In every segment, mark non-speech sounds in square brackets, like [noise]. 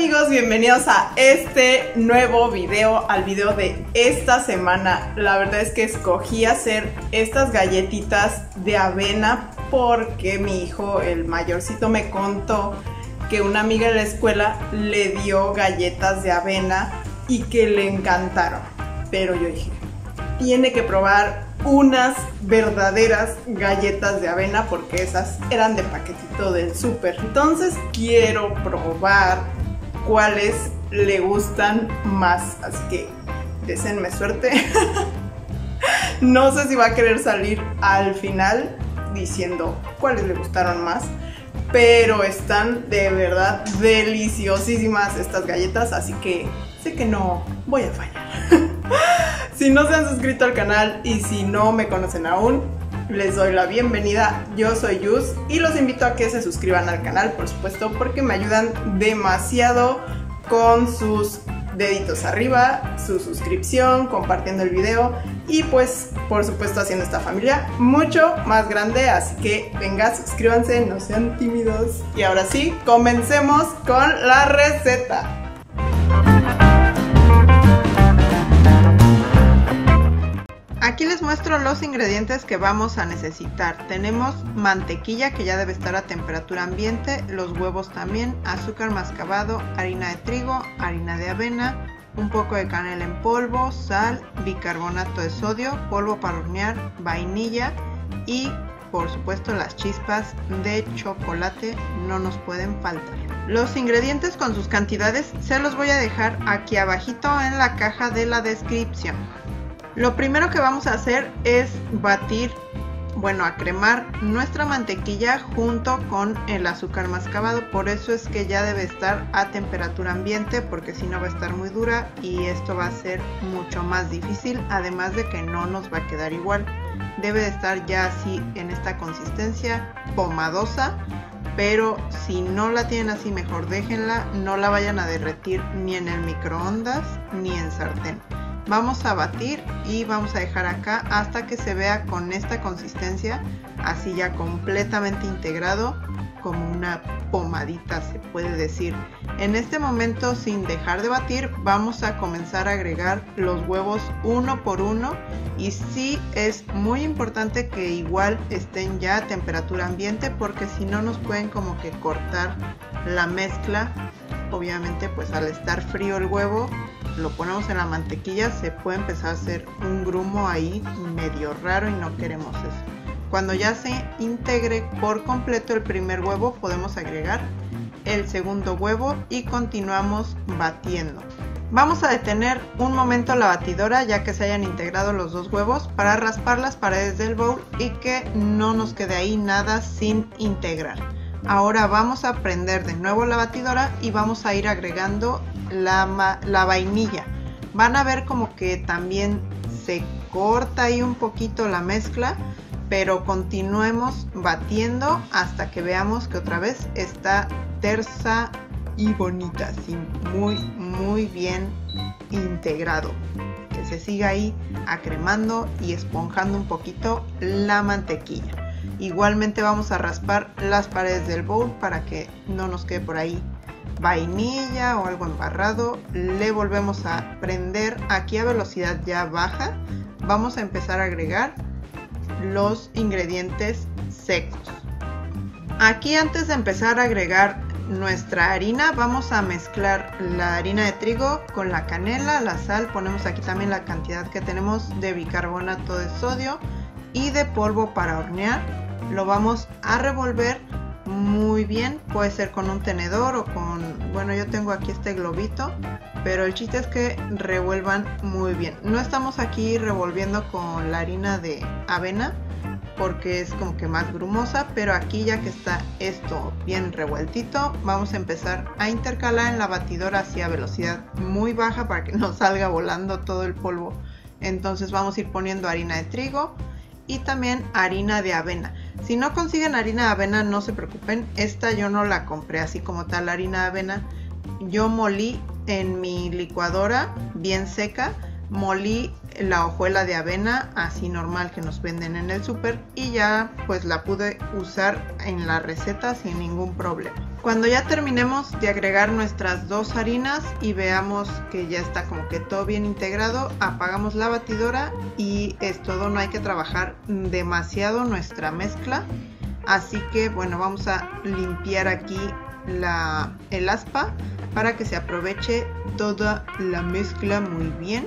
amigos, bienvenidos a este nuevo video, al video de esta semana. La verdad es que escogí hacer estas galletitas de avena porque mi hijo, el mayorcito, me contó que una amiga de la escuela le dio galletas de avena y que le encantaron. Pero yo dije, tiene que probar unas verdaderas galletas de avena porque esas eran de paquetito del súper. Entonces quiero probar cuáles le gustan más. Así que deseenme suerte. [laughs] no sé si va a querer salir al final diciendo cuáles le gustaron más. Pero están de verdad deliciosísimas estas galletas. Así que sé que no voy a fallar. [laughs] si no se han suscrito al canal y si no me conocen aún, les doy la bienvenida. Yo soy Yus y los invito a que se suscriban al canal, por supuesto, porque me ayudan demasiado con sus deditos arriba, su suscripción, compartiendo el video y pues por supuesto haciendo esta familia mucho más grande. Así que venga, suscríbanse, no sean tímidos. Y ahora sí, comencemos con la receta. Aquí les muestro los ingredientes que vamos a necesitar. Tenemos mantequilla que ya debe estar a temperatura ambiente, los huevos también, azúcar mascabado, harina de trigo, harina de avena, un poco de canela en polvo, sal, bicarbonato de sodio, polvo para hornear, vainilla y por supuesto las chispas de chocolate no nos pueden faltar. Los ingredientes con sus cantidades se los voy a dejar aquí abajito en la caja de la descripción. Lo primero que vamos a hacer es batir, bueno, a cremar nuestra mantequilla junto con el azúcar mascabado. Por eso es que ya debe estar a temperatura ambiente porque si no va a estar muy dura y esto va a ser mucho más difícil. Además de que no nos va a quedar igual. Debe de estar ya así en esta consistencia pomadosa pero si no la tienen así mejor déjenla, no la vayan a derretir ni en el microondas ni en sartén. Vamos a batir y vamos a dejar acá hasta que se vea con esta consistencia, así ya completamente integrado, como una pomadita se puede decir. En este momento sin dejar de batir vamos a comenzar a agregar los huevos uno por uno y sí es muy importante que igual estén ya a temperatura ambiente porque si no nos pueden como que cortar la mezcla obviamente pues al estar frío el huevo lo ponemos en la mantequilla se puede empezar a hacer un grumo ahí medio raro y no queremos eso. Cuando ya se integre por completo el primer huevo podemos agregar el segundo huevo y continuamos batiendo. Vamos a detener un momento la batidora ya que se hayan integrado los dos huevos para raspar las paredes del bowl y que no nos quede ahí nada sin integrar. Ahora vamos a prender de nuevo la batidora y vamos a ir agregando la, vainilla. Van a ver como que también se corta ahí un poquito la mezcla, pero continuemos batiendo hasta que veamos que otra vez está tersa y bonita, así muy muy bien integrado. Que se siga ahí acremando y esponjando un poquito la mantequilla. Igualmente vamos a raspar las paredes del bowl para que no nos quede por ahí vainilla o algo embarrado. Le volvemos a prender aquí a velocidad ya baja. Vamos a empezar a agregar los ingredientes secos. Aquí antes de empezar a agregar nuestra harina vamos a mezclar la harina de trigo con la canela, la sal, ponemos aquí también la cantidad que tenemos de bicarbonato de sodio y de polvo para hornear. Lo vamos a revolver muy bien, puede ser con un tenedor o con, bueno yo tengo aquí este globito, pero el chiste es que revuelvan muy bien. No estamos aquí revolviendo con la harina de avena porque es como que más grumosa, pero aquí ya que está esto bien revueltito, vamos a empezar a intercalar en la batidora así a velocidad muy baja para que no salga volando todo el polvo. Entonces vamos a ir poniendo harina de trigo y también harina de avena. Si no consiguen harina de avena, no se preocupen. Esta yo no la compré así como tal, harina de avena. Yo molí en mi licuadora bien seca, molí la hojuela de avena así normal que nos venden en el súper y ya pues la pude usar en la receta sin ningún problema. Cuando ya terminemos de agregar nuestras dos harinas y veamos que ya está como que todo bien integrado, apagamos la batidora y es todo, no hay que trabajar demasiado nuestra mezcla. Así que bueno, vamos a limpiar aquí la, el aspa para que se aproveche toda la mezcla muy bien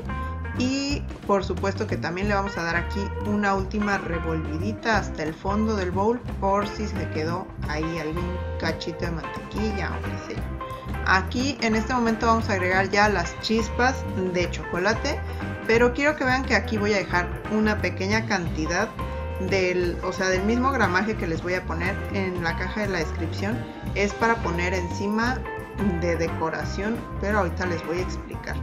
y por supuesto que también le vamos a dar aquí una última revolvidita hasta el fondo del bowl por si se quedó ahí algún cachito de mantequilla o qué sé yo. Aquí en este momento vamos a agregar ya las chispas de chocolate, pero quiero que vean que aquí voy a dejar una pequeña cantidad del, o sea, del mismo gramaje que les voy a poner en la caja de la descripción. Es para poner encima de decoración, pero ahorita les voy a explicar.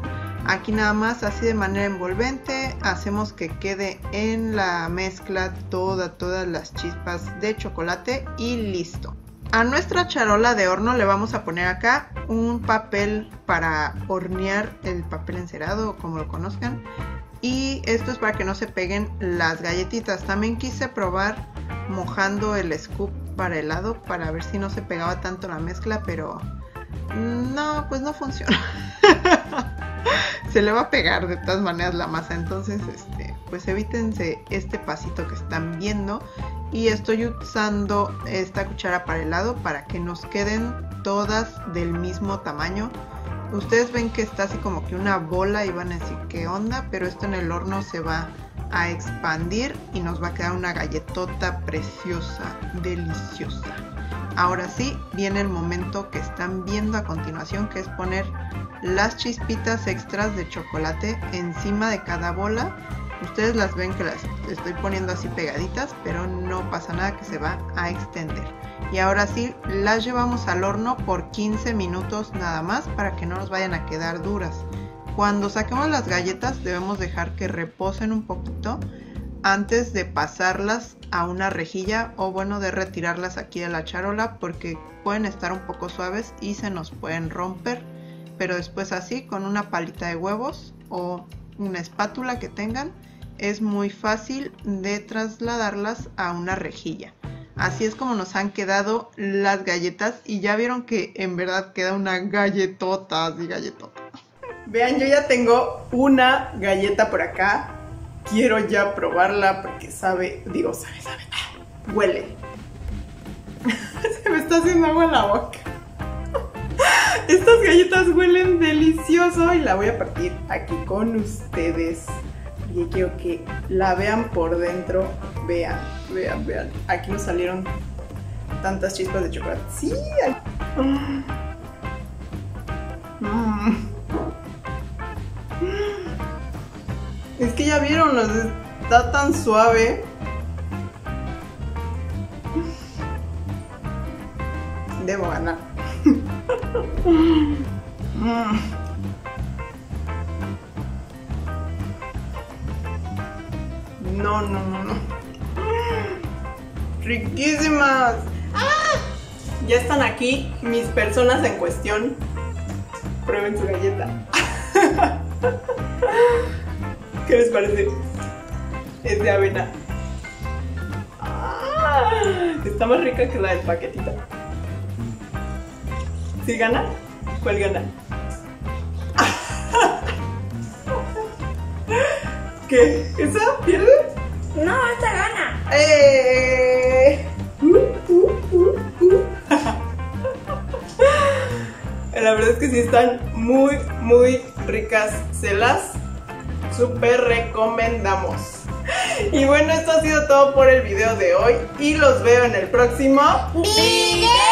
Aquí nada más así de manera envolvente hacemos que quede en la mezcla toda, todas las chispas de chocolate y listo. A nuestra charola de horno le vamos a poner acá un papel para hornear el papel encerado, como lo conozcan. Y esto es para que no se peguen las galletitas. También quise probar mojando el scoop para helado para ver si no se pegaba tanto la mezcla, pero no, pues no funciona. [laughs] [laughs] se le va a pegar de todas maneras la masa. Entonces, este, pues evítense este pasito que están viendo. Y estoy usando esta cuchara para helado para que nos queden todas del mismo tamaño. Ustedes ven que está así como que una bola y van a decir qué onda, pero esto en el horno se va a expandir y nos va a quedar una galletota preciosa, deliciosa. Ahora sí, viene el momento que están viendo a continuación, que es poner las chispitas extras de chocolate encima de cada bola. Ustedes las ven que las estoy poniendo así pegaditas, pero no pasa nada que se va a extender. Y ahora sí, las llevamos al horno por 15 minutos nada más para que no nos vayan a quedar duras. Cuando saquemos las galletas debemos dejar que reposen un poquito antes de pasarlas a una rejilla o bueno de retirarlas aquí de la charola porque pueden estar un poco suaves y se nos pueden romper pero después así con una palita de huevos o una espátula que tengan es muy fácil de trasladarlas a una rejilla. Así es como nos han quedado las galletas y ya vieron que en verdad queda una galletota, así galletota. Vean, yo ya tengo una galleta por acá. Quiero ya probarla porque sabe, digo, sabe, sabe, huele. [laughs] Se me está haciendo agua en la boca. Estas galletas huelen delicioso y la voy a partir aquí con ustedes. Y quiero que la vean por dentro. Vean, vean, vean. Aquí nos salieron tantas chispas de chocolate. Sí. Mm. Es que ya vieron, está tan suave. Debo ganar. No, no, no, no. Riquísimas. ¡Ah! Ya están aquí mis personas en cuestión. Prueben su galleta. [laughs] ¿Qué les parece? Es de avena. ¡Ah! Está más rica que la del paquetito. ¿Sí gana? ¿Cuál gana? [laughs] ¿Qué? ¿Esa pierde? No, esta gana. ¡Eh! [laughs] La verdad es que sí están muy, muy ricas. Se las super recomendamos. Y bueno, esto ha sido todo por el video de hoy. Y los veo en el próximo ¡Video!